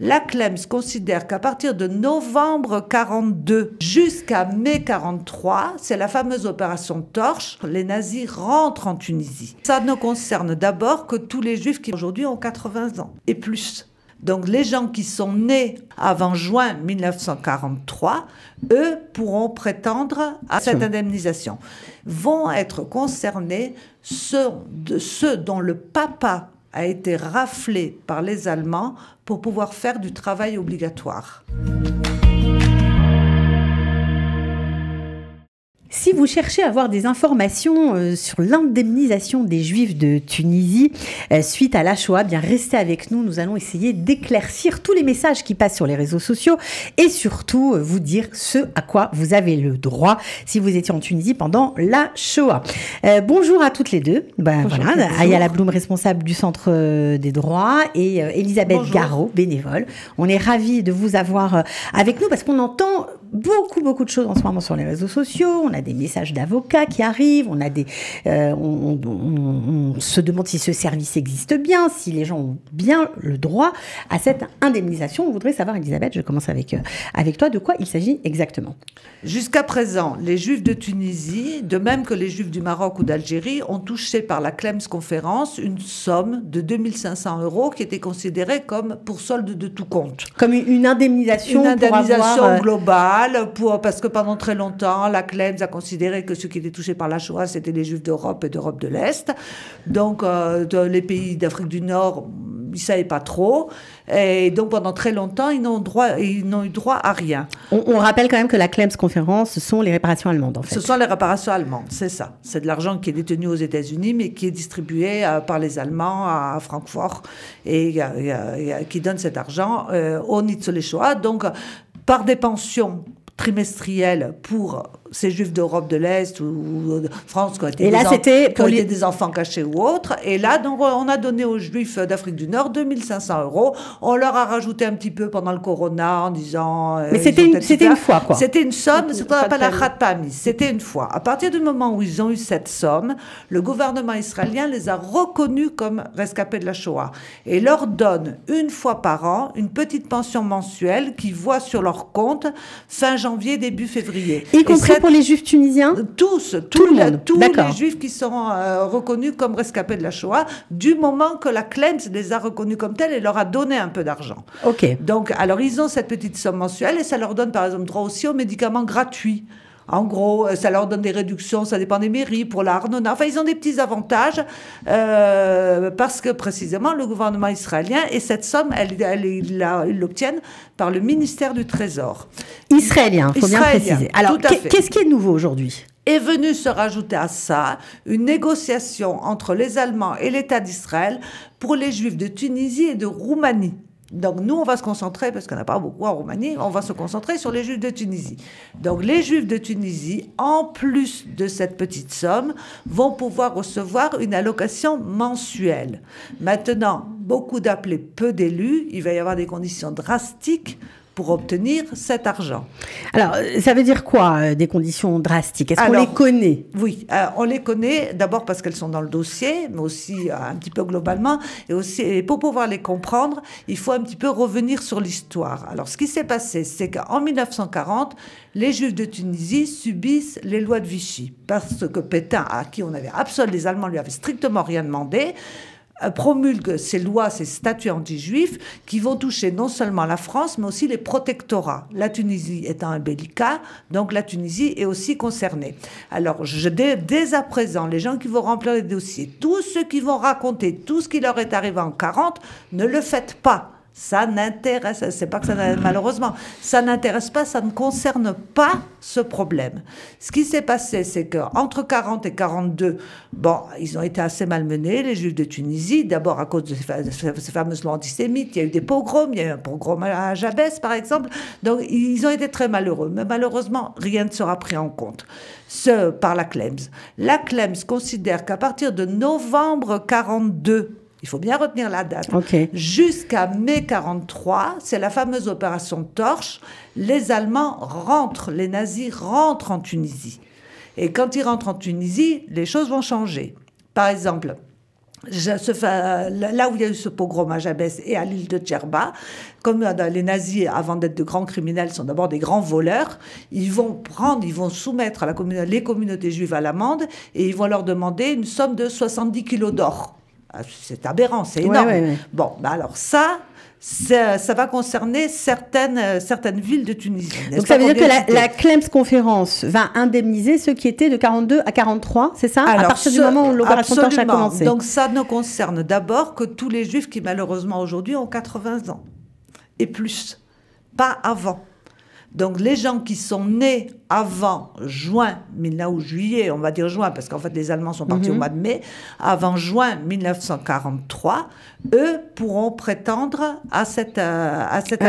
La Clems considère qu'à partir de novembre 42 jusqu'à mai 43, c'est la fameuse opération Torche, les nazis rentrent en Tunisie. Ça ne concerne d'abord que tous les juifs qui aujourd'hui ont 80 ans et plus. Donc les gens qui sont nés avant juin 1943, eux pourront prétendre à cette indemnisation. Vont être concernés ceux, de ceux dont le papa a été raflé par les Allemands pour pouvoir faire du travail obligatoire. Si vous cherchez à avoir des informations euh, sur l'indemnisation des Juifs de Tunisie euh, suite à la Shoah, bien restez avec nous. Nous allons essayer d'éclaircir tous les messages qui passent sur les réseaux sociaux et surtout euh, vous dire ce à quoi vous avez le droit si vous étiez en Tunisie pendant la Shoah. bonjour à toutes les deux. Ben, voilà, Ayala Bloom, responsable du Centre des droits, et Elisabeth Garot, bénévole. On est ravis de vous avoir avec nous parce qu'on entend beaucoup, beaucoup de choses en ce moment sur les réseaux sociaux. On a des messages d'avocats qui arrivent, on a des, euh, on, se demande si ce service existe bien, si les gens ont bien le droit à cette indemnisation. On voudrait savoir, Elisabeth, je commence avec, euh, avec toi, de quoi il s'agit exactement. Jusqu'à présent, les Juifs de Tunisie, de même que les Juifs du Maroc ou d'Algérie, ont touché par la Clems Conférence une somme de 2500 euros qui était considérée comme pour solde de tout compte. Comme une indemnisation, une indemnisation euh, globale pour, parce que pendant très longtemps, la Clems a considéré que ceux qui étaient touchés par la Shoah, c'était les Juifs d'Europe et d'Europe de l'Est. Donc, euh, les pays d'Afrique du Nord, ils ne savaient pas trop. Et donc, pendant très longtemps, ils n'ont, droit, ils n'ont eu droit à rien. On, rappelle quand même que la Clems Conférence, ce sont les réparations allemandes, en fait. Ce sont les réparations allemandes, c'est ça. C'est de l'argent qui est détenu aux États-Unis, mais qui est distribué euh, par les Allemands à Francfort et qui donne cet argent euh, aux Shoah. Donc, par des pensions trimestrielles pour ces juifs d'Europe de l'Est ou, de France qui ont été, et des, là, c'était pour les... des enfants cachés ou autres. Et là, donc, on a donné aux juifs d'Afrique du Nord 2500 euros. On leur a rajouté un petit peu pendant le corona en disant. Euh, Mais c'était une, c'était une fois, quoi. C'était une somme, ce qu'on appelle la khatpami. C'était une fois. À partir du moment où ils ont eu cette somme, le gouvernement israélien les a reconnus comme rescapés de la Shoah et leur donne une fois par an une petite pension mensuelle qu'ils voient sur leur compte fin janvier, début février. Y compris pour les juifs tunisiens? Tous, tout le monde. tous les juifs qui seront euh, reconnus comme rescapés de la Shoah, du moment que la Clems les a reconnus comme tels et leur a donné un peu d'argent. Ok. Donc, alors ils ont cette petite somme mensuelle et ça leur donne par exemple droit aussi aux médicaments gratuits. En gros, euh, ça leur donne des réductions, ça dépend des mairies, pour la Enfin, ils ont des petits avantages euh, parce que précisément le gouvernement israélien, et cette somme, elle, ils l'obtiennent par le ministère du Trésor. Israélien, il faut bien préciser. Alors, qu'est-ce qui est nouveau aujourd'hui? Est venu se rajouter à ça une négociation entre les Allemands et l'État d'Israël pour les Juifs de Tunisie et de Roumanie. Donc nous, on va se concentrer, parce qu'on n'a pas beaucoup en Roumanie, on va se concentrer sur les Juifs de Tunisie. Donc les Juifs de Tunisie, en plus de cette petite somme, vont pouvoir recevoir une allocation mensuelle. Maintenant, beaucoup d'appelés, peu d'élus, il va y avoir des conditions drastiques pour obtenir cet argent. Alors, ça veut dire quoi, euh, des conditions drastiques? Est-ce qu'on les connaît? Oui, euh, on les connaît d'abord parce qu'elles sont dans le dossier, mais aussi euh, un petit peu globalement. Et aussi, pour pouvoir les comprendre, il faut un petit peu revenir sur l'histoire. Alors, ce qui s'est passé, c'est qu'en 1940, les Juifs de Tunisie subissent les lois de Vichy. Parce que Pétain, à qui on avait absolument, les Allemands lui avaient strictement rien demandé, promulgue ces lois, ces statuts anti-juifs qui vont toucher non seulement la France, mais aussi les protectorats. La Tunisie étant un bellicat, donc la Tunisie est aussi concernée. Alors, je, dès à présent, les gens qui vont remplir les dossiers, tous ceux qui vont raconter tout ce qui leur est arrivé en 40, ne le faites pas ça n'intéresse, c'est pas que ça malheureusement, ça n'intéresse pas, ça ne concerne pas ce problème. Ce qui s'est passé, c'est qu'entre 40 et 42, bon, ils ont été assez malmenés, les Juifs de Tunisie, d'abord à cause de ces fameuses lois antisémites, il y a eu des pogroms, il y a eu un pogrom à Jabès, par exemple, donc ils ont été très malheureux, mais malheureusement, rien ne sera pris en compte. Ce, par la Clems. La Clems considère qu'à partir de novembre 42, il faut bien retenir la date. Jusqu'à mai 43, c'est la fameuse opération Torche. Les Allemands rentrent, les nazis rentrent en Tunisie. Et quand ils rentrent en Tunisie, les choses vont changer. Par exemple, là où il y a eu ce pogrom à Jabès et à l'île de Djerba, comme les nazis, avant d'être de grands criminels, sont d'abord des grands voleurs, ils vont prendre, ils vont soumettre à la les communautés juives à l'amende et ils vont leur demander une somme de 70 kilos d'or. Ah, c'est aberrant, c'est énorme. Bon, bah alors ça, ça, va concerner certaines, euh, certaines villes de Tunisie. Donc ça veut dire que la, la, Clems conférence va indemniser ceux qui étaient de 42 à 43, c'est ça? À partir du moment où l'opération Torche a commencé. Donc ça ne concerne d'abord que tous les juifs qui malheureusement aujourd'hui ont 80 ans et plus, pas avant. Donc les gens qui sont nés avant juin, ou juillet, on va dire juin, parce qu'en fait les Allemands sont partis au mhm. mois de mai, avant juin 1943, eux pourront prétendre à cette, euh, à cette,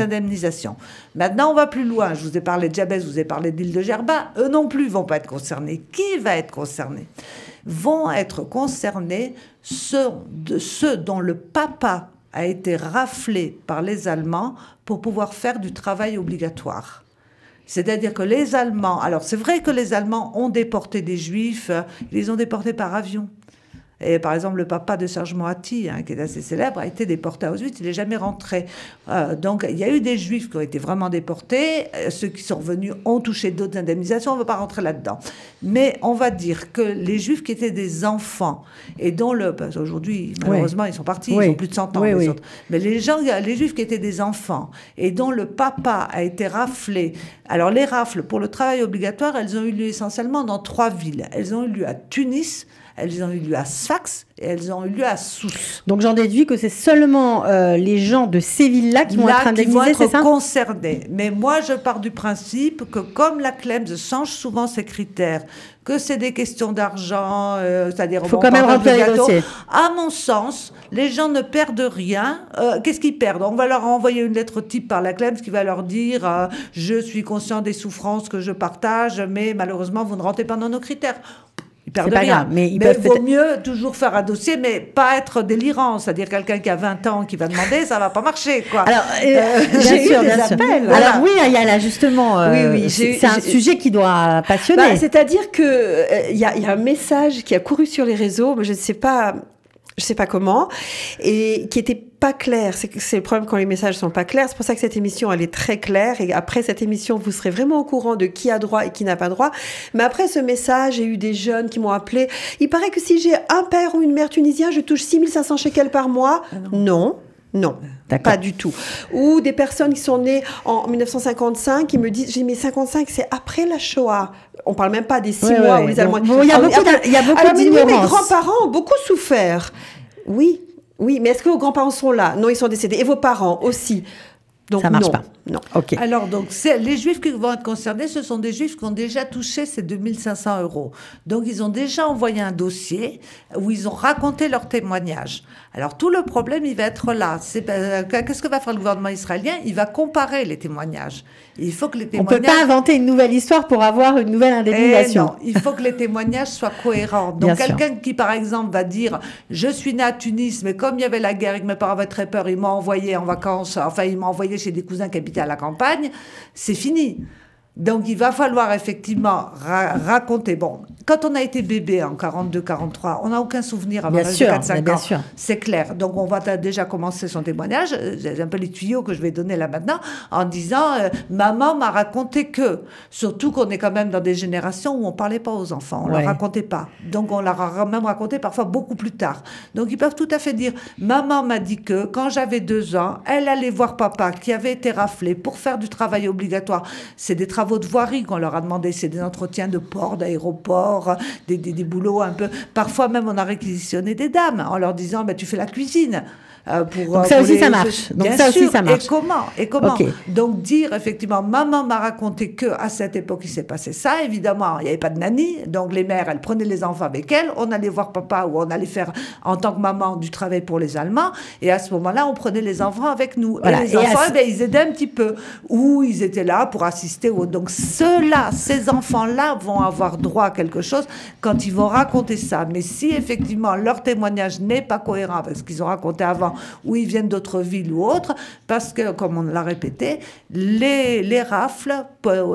indemnisation. Maintenant, on va plus loin. Je vous ai parlé de Jabez, je vous ai parlé d'île de Gerba. Eux non plus vont pas être concernés. Qui va être concerné? Vont être concernés ceux, de ceux dont le papa a été raflé par les Allemands pour pouvoir faire du travail obligatoire. C'est-à-dire que les Allemands, alors c'est vrai que les Allemands ont déporté des Juifs, ils les ont déportés par avion. Et par exemple, le papa de Serge Moati, hein, qui est assez célèbre, a été déporté à Auschwitz, il n'est jamais rentré. Euh, donc il y a eu des juifs qui ont été vraiment déportés, euh, ceux qui sont revenus ont touché d'autres indemnisations, on ne va pas rentrer là-dedans. Mais on va dire que les juifs qui étaient des enfants, et dont le... Aujourd'hui, malheureusement, ils sont partis, ils ont plus de 100 ans, les autres. Mais les, gens, les juifs qui étaient des enfants, et dont le papa a été raflé. Alors les rafles pour le travail obligatoire, elles ont eu lieu essentiellement dans trois villes. Elles ont eu lieu à Tunis, elles ont eu lieu à Sfax et elles ont eu lieu à Sousse. Donc j'en déduis que c'est seulement euh, les gens de ces villes-là qui vont être indemnisés, c'est ça? concernés. Mais moi, je pars du principe que comme la CLEMS change souvent ses critères, que c'est des questions d'argent, euh, c'est-à-dire... Faut quand même remplir les dossiers. À mon sens, les gens ne perdent rien. Euh, qu'est-ce qu'ils perdent? On va leur envoyer une lettre type par la CLEMS qui va leur dire Je suis conscient des souffrances que je partage, mais malheureusement, vous ne rentrez pas dans nos critères » ils perdent rien. mais il vaut mieux toujours faire un dossier, mais pas être délirant. C'est-à-dire quelqu'un qui a 20 ans qui va demander, ça va pas marcher, quoi. Alors, euh, euh, j'ai eu des appels. Alors oui, il y a là justement, euh, oui, oui, c'est un sujet qui doit passionner. Bah, c'est-à-dire que il y, a, y, a un message qui a couru sur les réseaux, mais je ne sais pas je sais pas comment, et qui était pas clair. C'est le problème quand les messages sont pas clairs. C'est pour ça que cette émission, elle est très claire. Et après cette émission, vous serez vraiment au courant de qui a droit et qui n'a pas droit. Mais après ce message, j'ai eu des jeunes qui m'ont appelé. Il paraît que si j'ai un père ou une mère tunisien, je touche 6500 shekels par mois. Ah non. non. pas du tout. Ou des personnes qui sont nées en 1955 qui me disent, j'ai mis 55, c'est après la Shoah. On parle même pas des six mois où les Allemands. il y a beaucoup, il y a beaucoup Mes grands-parents ont beaucoup souffert. Oui, oui, mais est-ce que vos grands-parents sont là? Non, ils sont décédés. Et vos parents aussi? Donc, ça marche pas. Non. Ok. Alors donc les juifs qui vont être concernés, ce sont des juifs qui ont déjà touché ces 2500 euros. Donc ils ont déjà envoyé un dossier où ils ont raconté leur témoignage. Alors tout le problème, il va être là. Euh, qu'est-ce que va faire le gouvernement israélien? Il va comparer les témoignages. Il faut que les témoignages. On peut pas inventer une nouvelle histoire pour avoir une nouvelle indemnisation. non, il faut que les témoignages soient cohérents. Donc quelqu'un qui par exemple va dire je suis né à Tunis, mais comme il y avait la guerre et que mes parents avaient très peur, ils m'ont envoyé en vacances. Enfin, ils m'ont envoyé chez des cousins qui habitaient à la campagne. C'est fini. Donc il va falloir effectivement raconter. Bon, quand on a été bébé en 42-43, on n'a aucun souvenir avant l'âge de 4-5 ans. C'est clair. Donc on va déjà commencer son témoignage. J'ai un peu les tuyaux que je vais donner là maintenant en disant euh, maman m'a raconté que. Surtout qu'on est quand même dans des générations où on parlait pas aux enfants, on ne leur racontait pas. Donc on leur a même raconté parfois beaucoup plus tard. Donc ils peuvent tout à fait dire maman m'a dit que quand j'avais deux ans, elle allait voir papa qui avait été raflé pour faire du travail obligatoire. C'est des travaux de voirie qu'on leur a demandé, c'est des entretiens de port, d'aéroport des, des, boulots un peu. Parfois même, on a réquisitionné des dames en leur disant, bah, tu fais la cuisine. Euh, pour, Donc ça aussi ça marche. Donc ça aussi ça marche. Et comment Et comment Donc dire effectivement, maman m'a raconté que à cette époque il s'est passé ça. Évidemment, il n'y avait pas de nanny, donc les mères elles prenaient les enfants avec elles. On allait voir papa ou on allait faire en tant que maman du travail pour les Allemands. Et à ce moment-là, on prenait les enfants avec nous. Et les enfants, eh ben, ils aidaient un petit peu ou ils étaient là pour assister. Donc ceux-là, ces enfants-là vont avoir droit à quelque chose quand ils vont raconter ça. Mais si effectivement leur témoignage n'est pas cohérent avec ce qu'ils ont raconté avant musulmans ou ils viennent d'autres villes ou autres, parce que, comme on l'a répété, les, les rafles,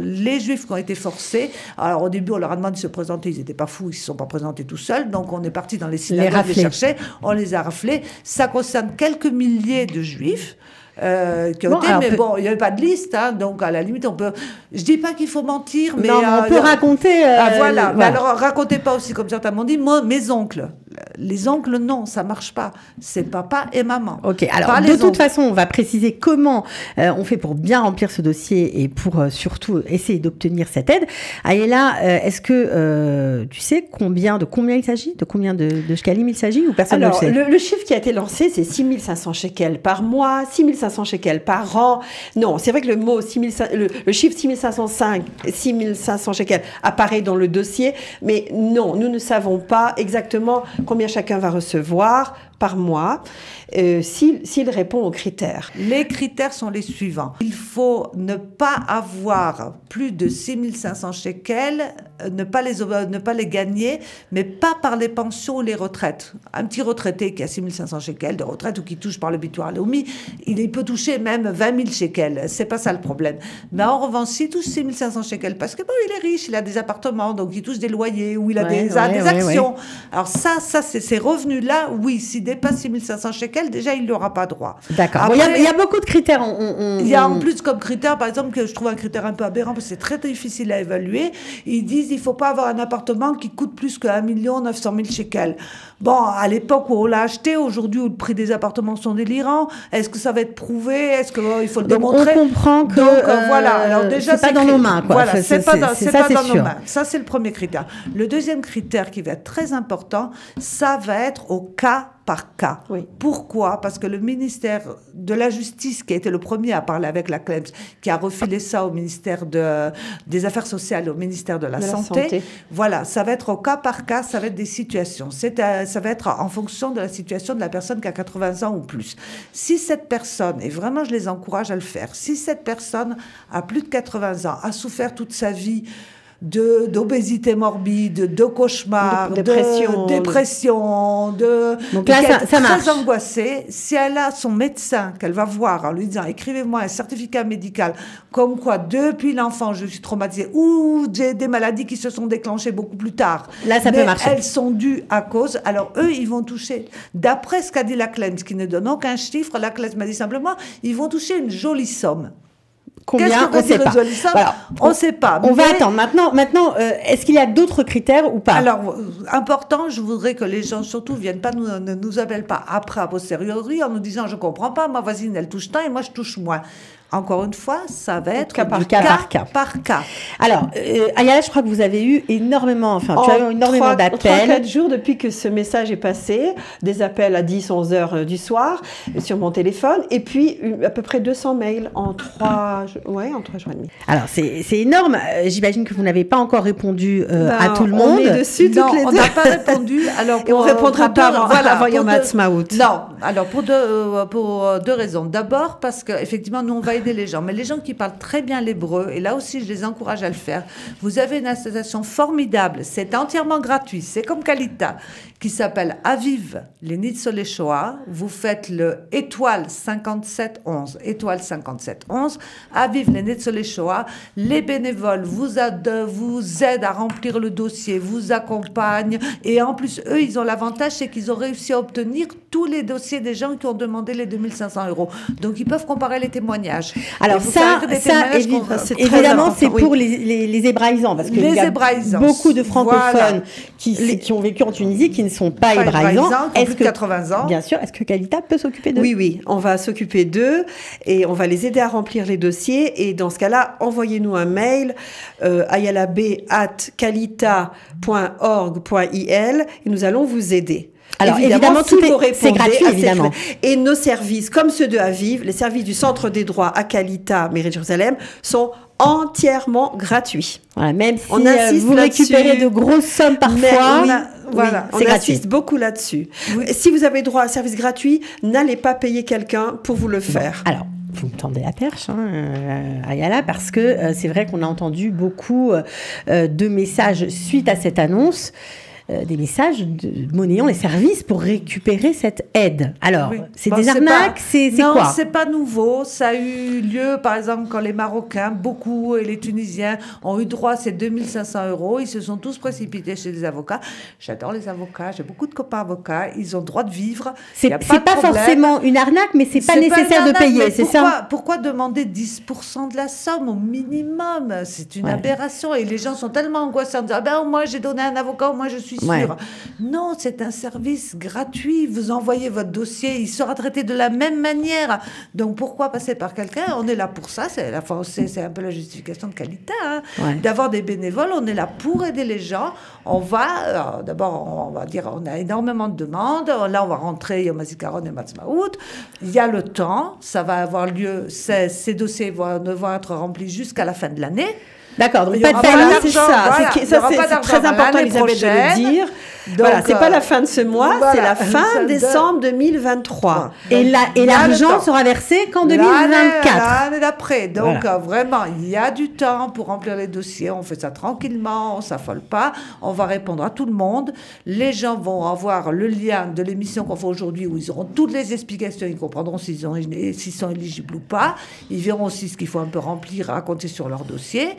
les juifs qui ont été forcés, alors au début on leur a demandé de se présenter, ils n'étaient pas fous, ils ne se sont pas présentés tout seuls, donc on est parti dans les synagogues les, les chercher, on les a raflés. Ça concerne quelques milliers de juifs. Euh, qui ont été, mais bon, il n'y avait pas de liste, hein, donc à la limite, on peut. Je dis pas qu'il faut mentir, mais. Non, on peut raconter. Ah, voilà. Mais alors, racontez pas aussi, comme certains m'ont dit, moi, mes oncles. Les oncles, non, ça marche pas. C'est papa et maman. Ok, alors de toute façon, on va préciser comment euh, on fait pour bien remplir ce dossier et pour euh, surtout essayer d'obtenir cette aide. Ayela, euh, est-ce que tu sais combien, de combien il s'agit? De combien de, de il s'agit ou personne alors, ne le sait? le, le, chiffre qui a été lancé, c'est 6500 shekels par mois, 6500 shekels par an. Non, c'est vrai que le mot 6500, le, le chiffre 6505, 6500 shekels apparaît dans le dossier, mais non, nous ne savons pas exactement combien chacun va recevoir par mois euh, s'il, répond aux critères. Les critères sont les suivants. Il faut ne pas avoir plus de 6500 shekels, ne pas, les, ne pas les gagner, mais pas par les pensions ou les retraites. Un petit retraité qui a 6500 shekels de retraite ou qui touche par le bitoire Léomi, il, il peut toucher même 20 000 shekels. C'est pas ça le problème. Mais en revanche, s'il touche 6500 shekels, parce que bon, il est riche, il a des appartements, donc il touche des loyers ou il a Ouais, des, ouais, des ouais, actions. Alors ça, ça c'est ces revenus-là, oui, s'il dépasse 6500 shekels, déjà il n'aura pas droit. D'accord. Bon, Il y y, a beaucoup de critères. il y a en plus comme critère, par exemple, que je trouve un critère un peu aberrant parce que c'est très difficile à évaluer. Ils disent il faut pas avoir un appartement qui coûte plus que 1 900 000 shekels. Bon, à l'époque où on l'a acheté, aujourd'hui où le prix des appartements sont délirants, est-ce que ça va être prouvé? Est-ce qu'il faut le Donc, on démontrer? comprend que, Donc euh, euh, voilà. Alors déjà, c'est pas dans nos mains, quoi. Voilà, C'est- pas dans, ça, pas dans nos mains. Ça, c'est le premier critère. Le deuxième critère qui va être très important, ça va être au cas par cas. Oui. Pourquoi? Parce que le ministère de la Justice, qui a été le premier à parler avec la CLEMS, qui a refilé ça au ministère de, des Affaires sociales, au ministère de la, De la santé, Santé. voilà, ça va être au cas par cas, ça va être des situations. C'est, euh, ça va être en fonction de la situation de la personne qui a 80 ans ou plus. Si cette personne, et vraiment je les encourage à le faire, si cette personne a plus de 80 ans, a souffert toute sa vie, de d'obésité morbide, de cauchemars, De dépression. de dépression, de Donc là, ça- est ça marche. très angoissée. Si elle a son médecin qu'elle va voir en lui disant écrivez-moi un certificat médical comme quoi depuis l'enfant je suis traumatisée ou j'ai des maladies qui se sont déclenchées beaucoup plus tard. Là, ça peut marcher. Elles sont dues à cause. Alors eux, ils vont toucher. D'après ce qu'a dit la CLEMS, qui ne donne aucun chiffre, la CLEMS m'a dit simplement ils vont toucher une jolie somme. Combien que On veut sait pas. Voilà. On ne sait pas. On va attendre. Maintenant, maintenant euh, est-ce qu'il y a d'autres critères ou pas? Alors, euh, important, je voudrais que les gens surtout viennent pas nous, ne nous appellent pas après a posteriori en nous disant je comprends pas, ma voisine elle touche tant et moi je touche moins. Encore une fois, ça va être cas par du cas par cas. par cas. Alors, euh, Ayala, je crois que vous avez eu énormément, enfin, tu as eu énormément d'appels. quatre jours depuis que ce message est passé, des appels à 10, 11 heures euh, du soir euh, sur mon téléphone, et puis à peu près 200 mails en trois, jours- ouais, en trois jours et demi. Alors, c'est c'est énorme. J'imagine que vous n'avez pas encore répondu euh, Ben, à tout le on monde. est dessus non, toutes les on n'a pas répondu. Alors Et on pour- répondra pour pas deux- avant- voilà, avant pour Yom. Non, alors pour deux, euh, pour deux raisons. D'abord parce que effectivement nous on va les gens, mais les gens qui parlent très bien l'hébreu et là aussi je les encourage à le faire. Vous avez une association formidable, c'est entièrement gratuit, c'est comme Kalita qui s'appelle Aviv les Nitzolé Shoah. Vous faites le étoile 5711, étoile 5711, Aviv les Nitzolé Shoah. Les bénévoles vous aident, vous aident à remplir le dossier, vous accompagnent et en plus eux ils ont l'avantage c'est qu'ils ont réussi à obtenir tous les dossiers des gens qui ont demandé les 2500 euros. Donc ils peuvent comparer les témoignages. Alors ça, ça évi- c'est évidemment, c'est oui. pour les, les, les parce qu'il Les y a hébraïsants, beaucoup de francophones voilà. qui, Les- qui ont vécu en Tunisie qui ne sont pas, Pas hébraïsants. plus de 80 ans. Bien sûr, est-ce que Kalita peut s'occuper de Oui, oui, on va s'occuper d'eux et on va les aider à remplir les dossiers. Et dans ce cas-là, envoyez-nous un mail euh, ayalab at kalita.org.il et nous allons vous aider. Alors, évidemment, si tout est- c'est gratuit, évidemment. Et nos services, comme ceux de Aviv, les services du Centre des droits à Kalita, mairie de Jérusalem, sont entièrement gratuits. Voilà, même si On euh, vous récupérez de grosses sommes parfois. Mais oui, voilà, oui, c'est on gratuit. insiste beaucoup là-dessus. Si vous avez droit à un service gratuit, n'allez pas payer quelqu'un pour vous le faire. Alors, vous me tendez la perche, hein, euh, Ayala, parce que euh, c'est vrai qu'on a entendu beaucoup euh, euh, de messages suite à cette annonce. Euh, des messages de, monnayant les services pour récupérer cette aide. Alors, Oui. c'est Bon, des arnaques, c'est c'est Non, quoi c'est pas nouveau. Ça a eu lieu, par exemple, quand les Marocains, beaucoup, et les Tunisiens ont eu droit à ces 2500 euros. Ils se sont tous précipités chez les avocats. J'adore les avocats. J'ai beaucoup de copains avocats. Ils ont droit de vivre. C'est pas forcément une arnaque, mais c'est pas nécessaire de arnaque, payer, c'est ça Pourquoi demander 10% de la somme au minimum? C'est une Ouais. aberration. Et les gens sont tellement angoissés en disant ah ben, moins j'ai donné un avocat, moins je suis Ouais. Non, c'est un service gratuit. Vous envoyez votre dossier, il sera traité de la même manière. Donc pourquoi passer par quelqu'un? On est là pour ça. C'est la c'est un peu la justification de qualité. hein. Ouais. D'avoir des bénévoles, on est là pour aider les gens. On va, euh, d'abord, on va dire, on a énormément de demandes. Là, on va rentrer Yom HaZikaron et Matzmaout. Il y a le temps. Ça va avoir lieu. Ces, ces dossiers vont, devront être remplis jusqu'à la fin de l'année. D'accord, donc pas de. Voilà, c'est ça. voilà. C'est très important, Elisabeth, de le dire. Donc, voilà, c'est euh, pas la fin de ce mois, voilà. c'est la fin décembre 2023. Et la- l'argent temps. sera versé qu'en L'année- 2024. L'année d'après. Donc, Voilà. euh, vraiment, il y a du temps pour remplir les dossiers. On fait ça tranquillement, on s'affole pas. On va répondre à tout le monde. Les gens vont avoir le lien de l'émission qu'on fait aujourd'hui où ils auront toutes les explications. Ils comprendront s'ils ont- s'ils sont éligibles ou pas. Ils verront aussi ce qu'il faut un peu remplir, raconter sur leur dossier.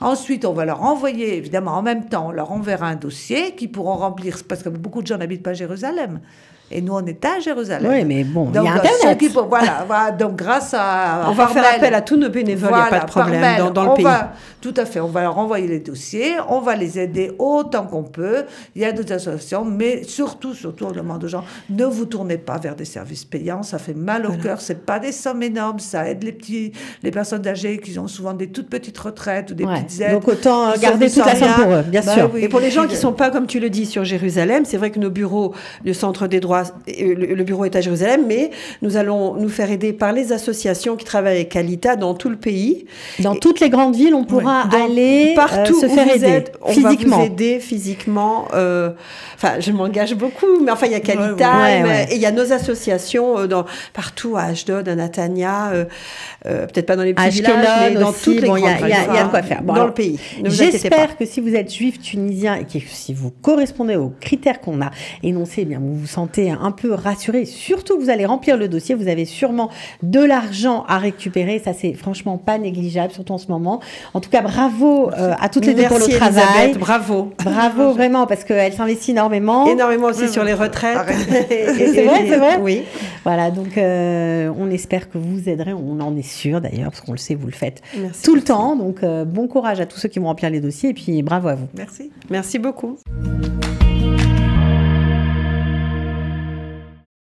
Ensuite, on va leur envoyer, évidemment, en même temps, on leur enverra un dossier qu'ils pourront remplir, parce que beaucoup de gens n'habitent pas Jérusalem. Et nous, on est à Jérusalem. Oui, mais bon, il y a Donc, Internet. qui voilà, voilà, donc grâce à. On va faire appel à tous nos bénévoles, il n'y a pas Voilà, de problème dans, dans le on pays. va- tout à fait, on va leur envoyer les dossiers, on va les aider autant qu'on peut. Il y a d'autres associations, mais surtout, surtout, on demande aux gens, ne vous tournez pas vers des services payants, ça fait mal au cœur, c'est pas des sommes énormes, ça aide les petits, les personnes âgées qui ont souvent des toutes petites retraites ou des Ouais. petites aides. Donc autant garder toute la somme pour eux, bien Bah sûr. oui. Et pour les gens qui sont pas, comme tu le dis, sur Jérusalem, c'est vrai que nos bureaux, le centre des droits, euh, le, bureau est à Jérusalem, mais nous allons nous faire aider par les associations qui travaillent avec Alita dans tout le pays. Dans toutes les grandes villes, on pourra aller euh, partout se où faire aider êtes, on physiquement. va vous aider physiquement. euh, Enfin, je m'engage beaucoup, mais enfin, il y a Calita, Ouais, ouais. et il y a nos associations euh, dans, partout à Ashdod, à Natania, euh, euh, peut-être pas dans les petits Ashkelon villages, mais dans aussi, toutes les bon, grandes villes, il y a de quoi faire. Bon, dans alors, le pays. J'espère que si vous êtes juif tunisien et que si vous correspondez aux critères qu'on a énoncés, eh bien vous vous sentez un peu rassuré. Surtout, vous allez remplir le dossier. Vous avez sûrement de l'argent à récupérer. Ça, c'est franchement pas négligeable, surtout en ce moment. En tout cas, bravo euh, à toutes les deux pour le Merci, travail. Elisabeth, bravo. Bravo vraiment parce qu'elle s'investit énormément. Énormément aussi sur les retraites. C'est vrai, c'est vrai. Oui. Voilà, donc euh, on espère que vous vous aiderez. On en est sûr d'ailleurs, parce qu'on le sait, vous le faites Merci. tout le temps. Donc euh, bon courage à tous ceux qui vont remplir les dossiers et puis bravo à vous. Merci. Merci beaucoup.